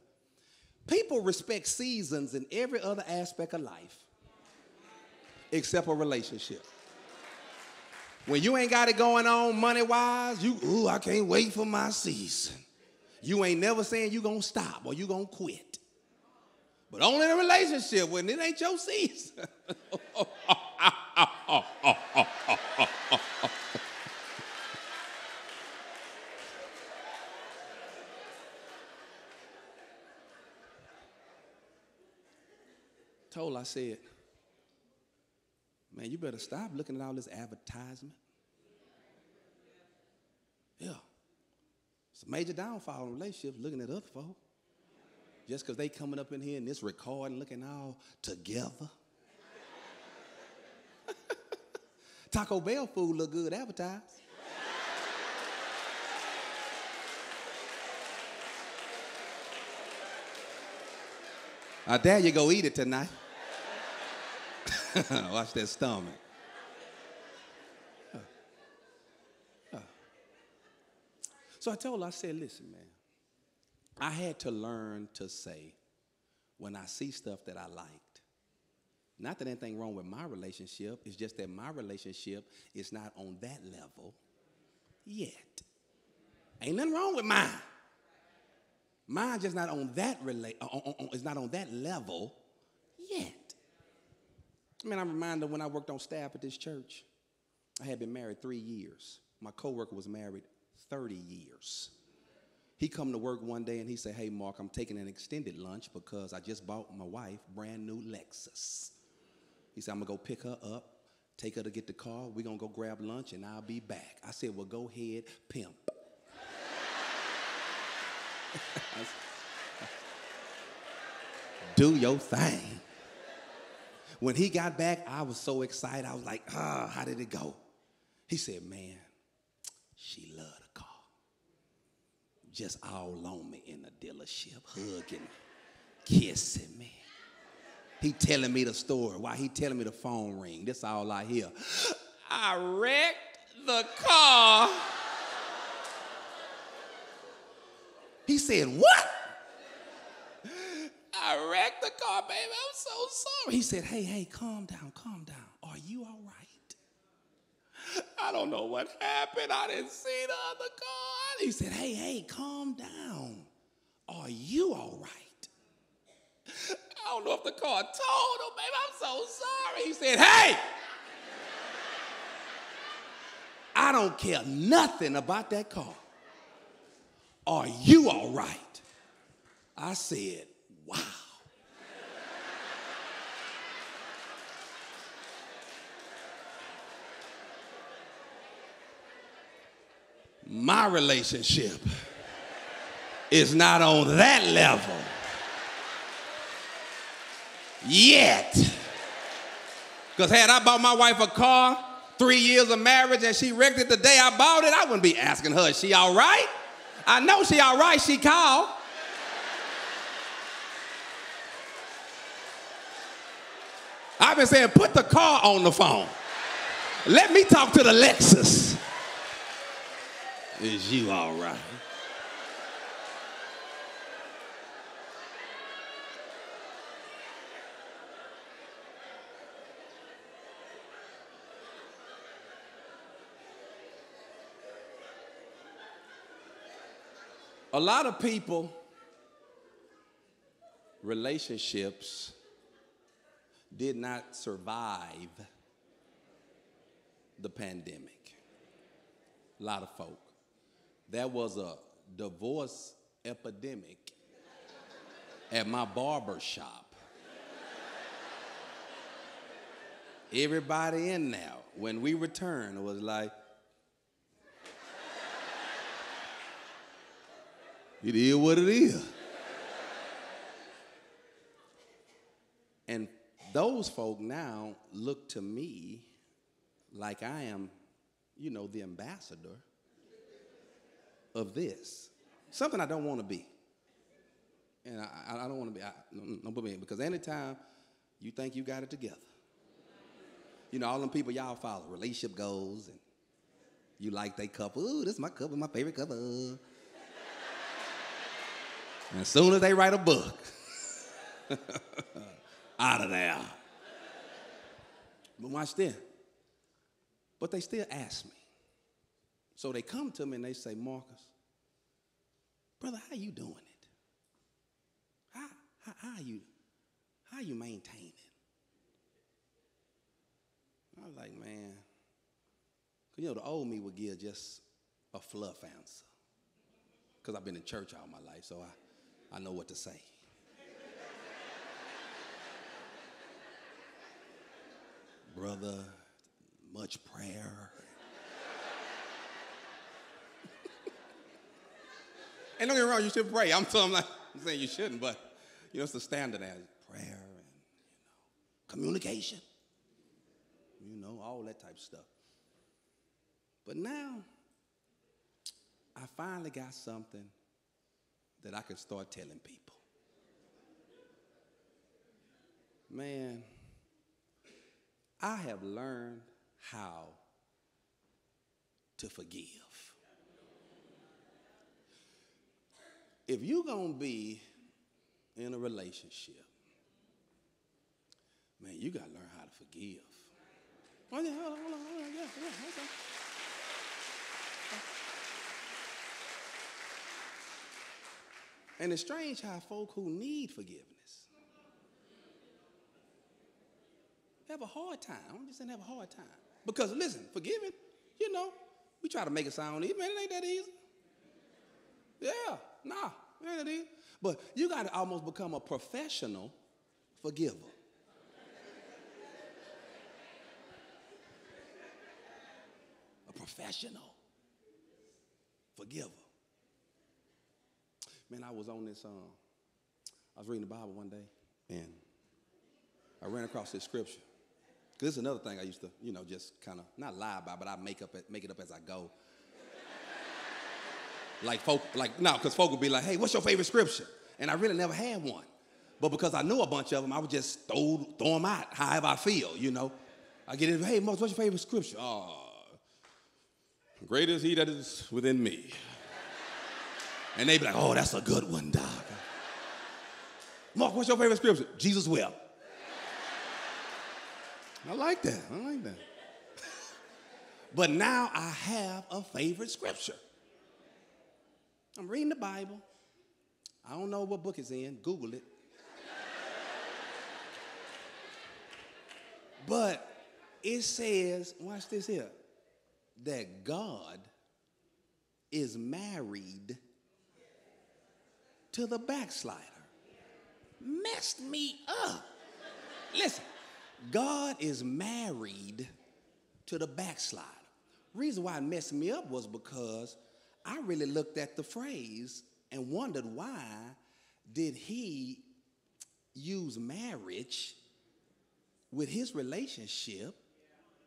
People respect seasons in every other aspect of life except a relationship. When you ain't got it going on money wise, you, ooh, I can't wait for my season. You ain't never saying you gonna stop or you gonna quit. But only in a relationship when it ain't your season. Told I said, Man, you better stop looking at all this advertisement. Yeah. It's a major downfall in relationships looking at other folk. Just because they coming up in here and this recording looking all together. Taco Bell food look good advertised. I dare you go eat it tonight. Watch that stomach. So I told her, I said, listen, man, I had to learn to say when I see stuff that I liked. Not that anything wrong with my relationship, it's just that my relationship is not on that level yet. Ain't nothing wrong with mine. Mine just not on that rela- on, on, on, is not on that level. I mean, I'm reminded when I worked on staff at this church, I had been married three years. My coworker was married 30 years. He come to work one day and he said, hey, Mark, I'm taking an extended lunch because I just bought my wife brand new Lexus. He said, I'm gonna go pick her up, take her to get the car, we're gonna go grab lunch and I'll be back. I said, well, go ahead, pimp. Do your thing. When he got back, I was so excited. I was like, ah, how did it go? He said, man, she loved the car. Just all on me in the dealership, hugging, me, kissing me. He telling me the story. Why he telling me the phone ring, this all I hear. I wrecked the car. He said, what? The car, baby. I'm so sorry. He said, Hey, hey, calm down, calm down. Are you all right? I don't know what happened. I didn't see the other car. He said, Hey, hey, calm down. Are you all right? I don't know if the car told him, baby. I'm so sorry. He said, Hey, I don't care nothing about that car. Are you all right? I said, Wow. My relationship is not on that level yet. Because had I bought my wife a car, three years of marriage, and she wrecked it the day I bought it, I wouldn't be asking her, is she all right? I know she all right, she called. I've been saying, put the car on the phone. Let me talk to the Lexus. Is you all right? A lot of people, relationships did not survive the pandemic. A lot of folk. There was a divorce epidemic at my barber shop. Everybody in now, when we returned, was like, It is what it is. and those folk now look to me like I am, you know, the ambassador of this. Something I don't want to be. And I, I don't want to be, I, don't put me in, because anytime you think you got it together, you know, all them people y'all follow, relationship goals, and you like they couple. Ooh, this is my couple, my favorite couple. And uh. as soon as they write a book, out of there. But watch this. But they still ask me. So they come to me and they say, Marcus, brother, how you doing it? How, how, how you how you maintain it? I was like, man, you know, the old me would give just a fluff answer. Because I've been in church all my life, so I I know what to say. Brother, much prayer. And don't get me wrong, you should pray. I'm, I'm not I'm saying you shouldn't, but you know, it's the standard as prayer and you know, communication. You know, all that type of stuff. But now, I finally got something that I can start telling people. Man, I have learned how to forgive. If you're going to be in a relationship, man, you got to learn how to forgive. Oh, hold on, hold on, hold on, yeah, yeah, okay. And it's strange how folk who need forgiveness have a hard time. I'm just saying have a hard time. Because listen, forgiving, you know, we try to make it sound easy. Man, it ain't that easy. Yeah, nah, it ain't that easy. But you got to almost become a professional forgiver. a professional forgiver. Man, I was on this, um, I was reading the Bible one day, and I ran across this scripture. This is another thing I used to, you know, just kind of not lie about, but I make up make it up as I go. Like folk, like no, because folk would be like, "Hey, what's your favorite scripture?" And I really never had one, but because I knew a bunch of them, I would just throw throw them out however I feel, you know. I get it. Hey, Moses, what's your favorite scripture? Oh, great is He that is within me. And they'd be like, oh, that's a good one, Doc. Mark, what's your favorite scripture? Jesus will. I like that. I like that. but now I have a favorite scripture. I'm reading the Bible. I don't know what book it's in. Google it. but it says, watch this here, that God is married to the backslider. Messed me up. Listen, God is married to the backslider. Reason why it messed me up was because I really looked at the phrase and wondered why did he use marriage with his relationship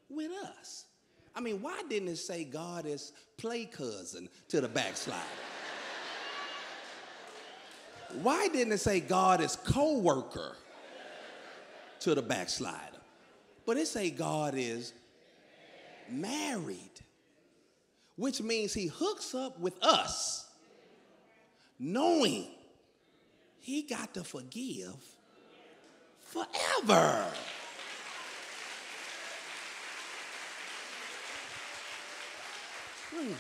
with us? I mean, why didn't it say God is play cousin to the backslider? Why didn't it say God is co worker to the backslider? But it say God is married, which means he hooks up with us, knowing he got to forgive forever. Hmm.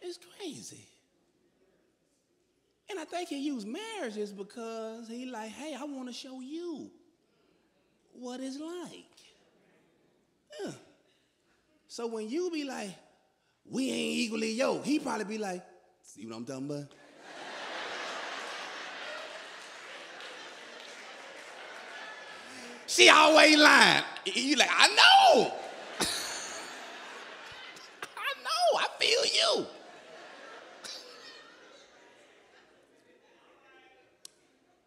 It's crazy. And I think he used marriages because he like, hey, I want to show you what it's like. Yeah. So when you be like, we ain't equally yoked, he probably be like, see what I'm talking about? she always lying. You like, I know. I know, I feel you.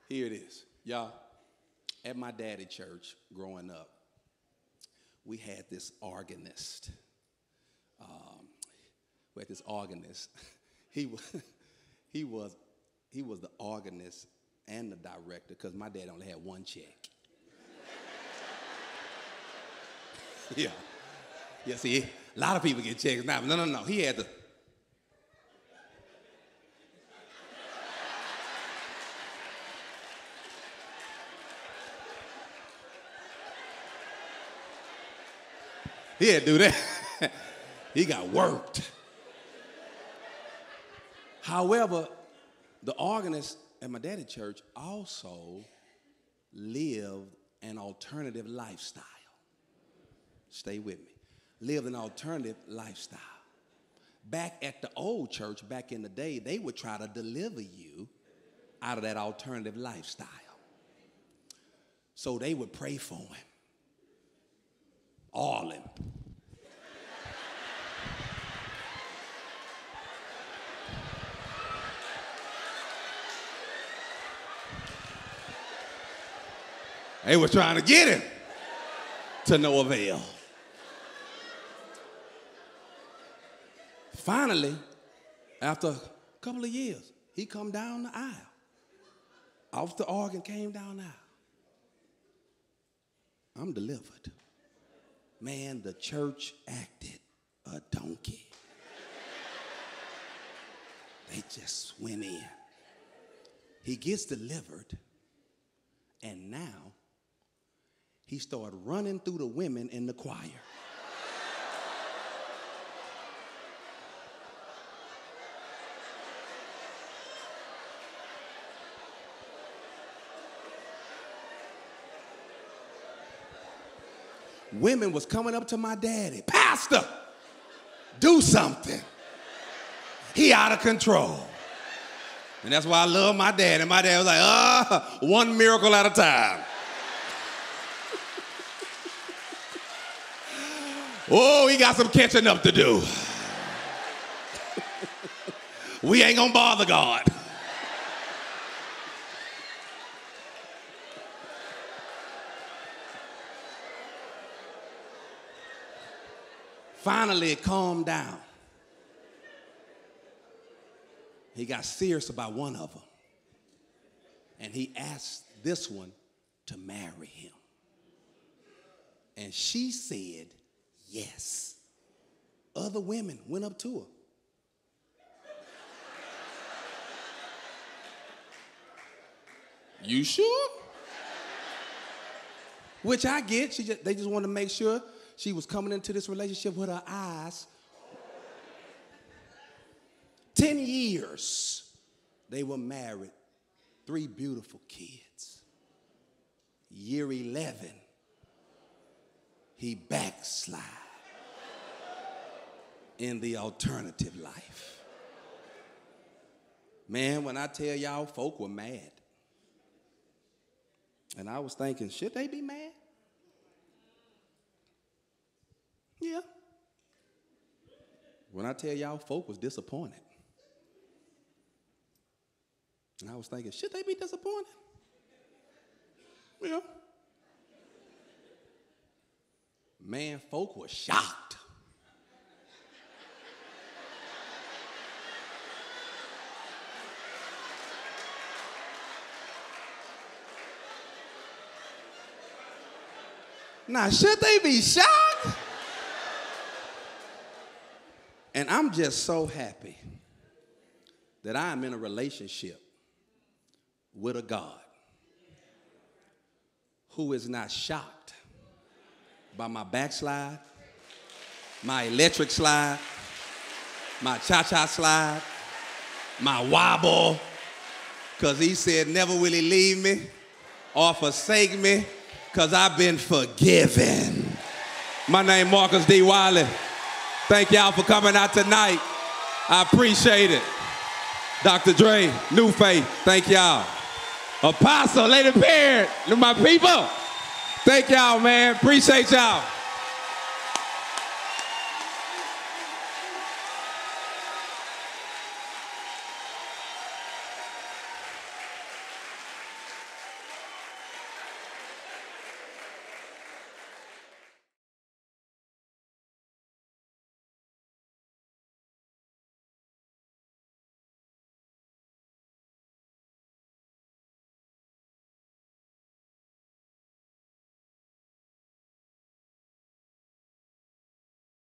Here it is. Y'all, at my daddy church growing up, we had this organist. Um, we had this organist. He was, he was, he was the organist and the director because my dad only had one check. yeah. Yeah, see, a lot of people get checks now. No, no, no. He had the. He to do that. he got worked. However, the organist at my daddy church also lived an alternative lifestyle. Stay with me. Lived an alternative lifestyle. Back at the old church, back in the day, they would try to deliver you out of that alternative lifestyle. So they would pray for him him. They were trying to get him to no avail. Finally, after a couple of years, he come down the aisle. Off the organ came down the aisle. I'm delivered man, the church acted a donkey. they just went in. He gets delivered, and now he started running through the women in the choir. Women was coming up to my daddy, Pastor, do something. He out of control. And that's why I love my dad. And my dad was like, ah, oh, one miracle at a time. oh, he got some catching up to do. we ain't gonna bother God. Finally, calmed down. He got serious about one of them. And he asked this one to marry him. And she said, yes. Other women went up to her. You sure? Which I get. She just, they just want to make sure she was coming into this relationship with her eyes. 10 years they were married, three beautiful kids. Year 11, he backslide in the alternative life. Man, when I tell y'all, folk were mad. And I was thinking, should they be mad? Yeah. When I tell y'all, folk was disappointed. And I was thinking, should they be disappointed? Yeah. Man, folk were shocked. Now, should they be shocked? And I'm just so happy that I am in a relationship with a God who is not shocked by my backslide, my electric slide, my cha cha slide, my wobble, because he said, Never will he leave me or forsake me, because I've been forgiven. My name Marcus D. Wiley. Thank y'all for coming out tonight. I appreciate it. Dr. Dre, New Faith, thank y'all. Apostle, Lady Parent, my people. Thank y'all, man. Appreciate y'all.